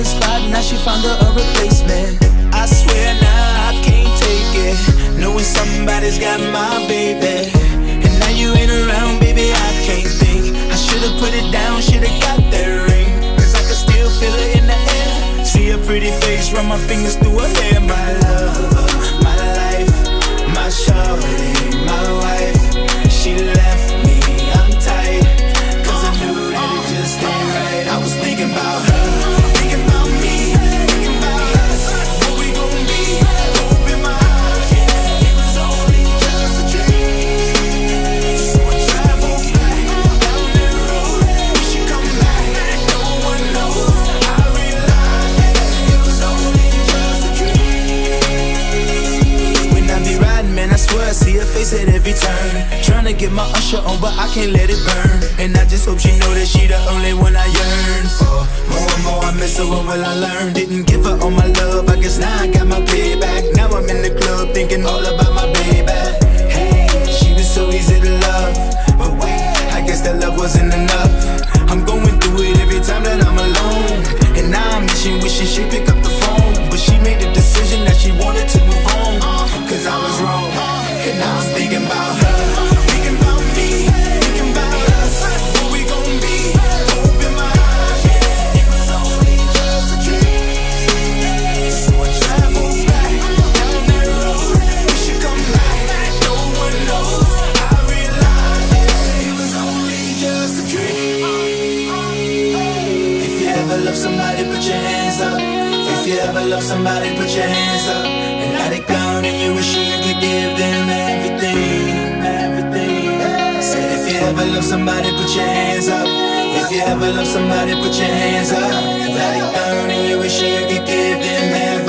one spot, now she found her a replacement. I swear now I can't take it. Knowing somebody's got my baby. And now you ain't around, baby, I can't think. I should've put it down, should've got that ring. Cause I can still feel it in the air. See her pretty face, run my fingers through her hair. My love, get my usher on, but I can't let it burn. And I just hope she know that she the only one I yearn for. More and more I miss her, what will I learn? Didn't give her all my love, I guess now I got my payback. Now I'm in the club thinking all about my love somebody, put your hands up. If you ever love somebody, put your hands up. And now they gone and you wish you could give them everything, everything. Said if you ever love somebody, put your hands up. If you ever love somebody, put your hands up. Now they gone and you wish you could give them everything.